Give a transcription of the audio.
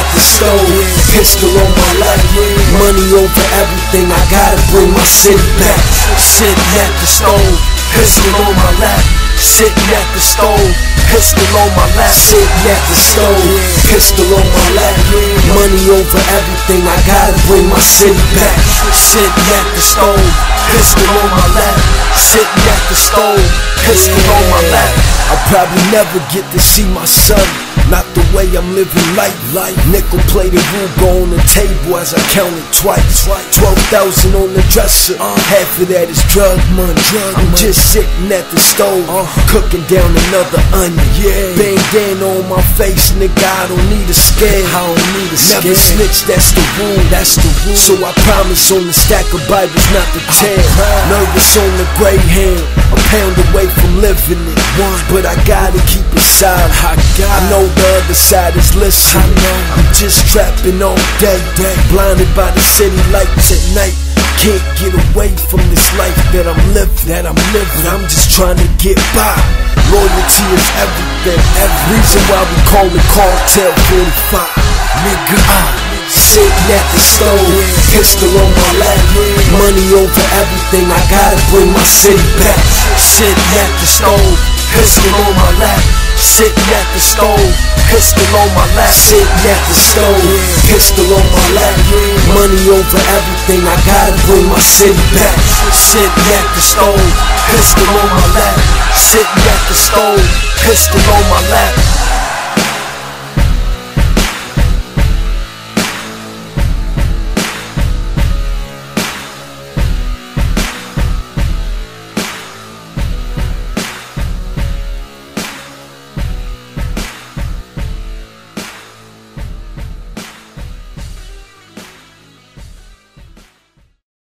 stove, pistol on my lap, money over everything. I gotta bring my city back. Sitting at the stove, pistol on my lap. Sitting at the stove, pistol on my lap. Sitting at the stove, pistol on my lap. Money over everything. I gotta bring my city back. Sitting at the stove, pistol on my lap. Sitting at the stove, pistol on my lap. I'll probably never get to see my son. Not the way I'm living life. life. Nickel plated Ruger on the table as I counted twice. Twelve thousand on the dresser. Half of that is drug money. Drug I'm just sitting at the stove, uh-huh. cooking down another onion. Yeah. Bandana on my face, nigga. I don't need a scare. I don't need a scare. Never snitch, that's the rule. That's the rule. So I promise on the stack of Bibles not to tear. Nervous on the gray hand. A pound away from living it. One, but I gotta keep it silent. I, I know the other side is listening. I'm just trapping all day, day, blinded by the city lights at night. Can't get away from this life that I'm living. That I'm living. I'm just trying to get by. Loyalty is everything. Every reason why we call it Cartel 45. Nigga, I sitting at the stove, pistol on my lap, money over everything. I gotta bring my city back. Sitting at the stove, pistol on my lap. Sitting at the stove, pistol on my lap. Sitting at the stove, pistol on my lap. Money over everything. I gotta bring my city back. Sitting at the stove, pistol on my lap. Sitting at the stove, pistol on my lap.